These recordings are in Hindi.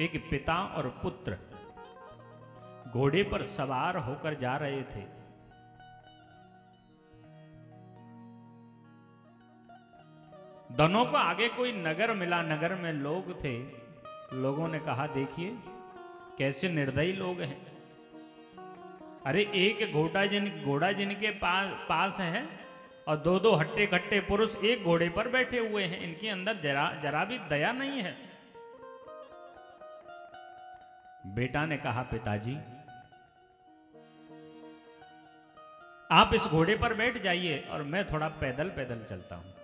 एक पिता और पुत्र घोड़े पर सवार होकर जा रहे थे। दोनों को आगे कोई नगर मिला। नगर में लोग थे। लोगों ने कहा, देखिए, कैसे निर्दयी लोग हैं। अरे, एक घोड़ा जिन, घोड़ा जिनके पास पास है और दो दो हट्टे कट्टे पुरुष एक घोड़े पर बैठे हुए हैं। इनके अंदर जरा जरा भी दया नहीं है। बेटा ने कहा, पिताजी, आप इस घोड़े पर बैठ जाइए और मैं थोड़ा पैदल पैदल चलता हूँ।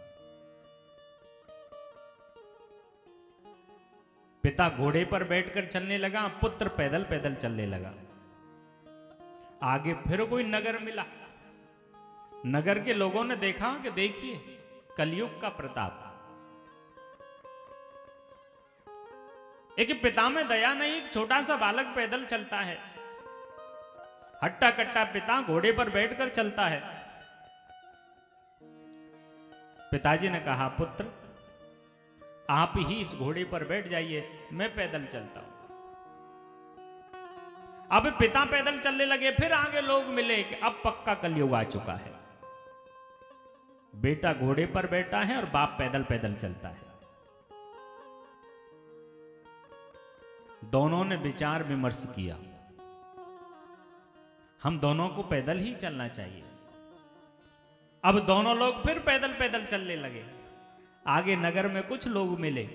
पिता घोड़े पर बैठकर चलने लगा, पुत्र पैदल पैदल चलने लगा। आगे फिर कोई नगर मिला। नगर के लोगों ने देखा कि देखिए, कलयुग का प्रताप। एक पिता में दया नहीं, एक छोटा सा बालक पैदल चलता है। हट्टा कट्टा पिता घोड़े पर बैठकर चलता है। पिताजी ने कहा, पुत्र, आप ही इस घोड़े पर बैठ जाइए, मैं पैदल चलता हूँ। अब पिता पैदल चलने लगे, फिर आगे लोग मिले कि अब पक्का कलयुग आ चुका है। बेटा घोड़े पर बैठा है और बाप पैदल पैदल चलता है। दोनों ने विचार विमर्श किया। हम दोनों को पैदल ही चलना चाहिए। अब दोनों लोग फिर पैदल पैदल चलने लगे। आगे नगर में कुछ लोग मिले।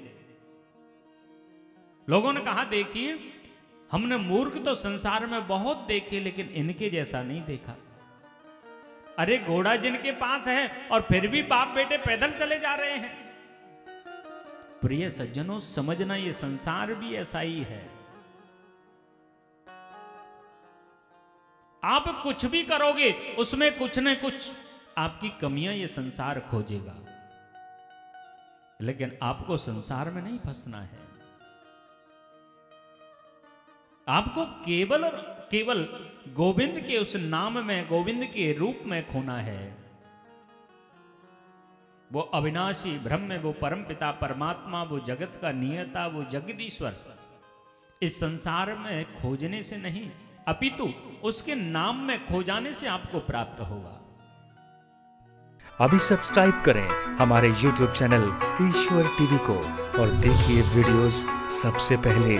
लोगों ने कहा, देखिए, हमने मूर्ख तो संसार में बहुत देखे, लेकिन इनके जैसा नहीं देखा। अरे, घोड़ा जिनके पास है और फिर भी बाप बेटे पैदल चले जा रहे हैं। प्रिय सज्जनों, समझना ये संसार भी ऐसा ही है। आप कुछ भी करोगे, उसमें कुछ न कुछ आपकी कमियाँ ये संसार खोजेगा। लेकिन आपको संसार में नहीं फंसना है। आपको केवल और केवल गोविंद के उस नाम में, गोविंद के रूप में खोना है। वो अविनाशी ब्रह्म वो परम पिता, परमात्मा, वो जगत का नियता, वो जगदीश्वर। इस संसार में खोजने से नहीं, अपितु उसके नाम में खोजाने से आपको प्राप्त होगा। अभी सब्सक्राइब करें हमारे YouTube चैनल ईश्वर टीवी को और देखिए वीडियोस सबसे पहले।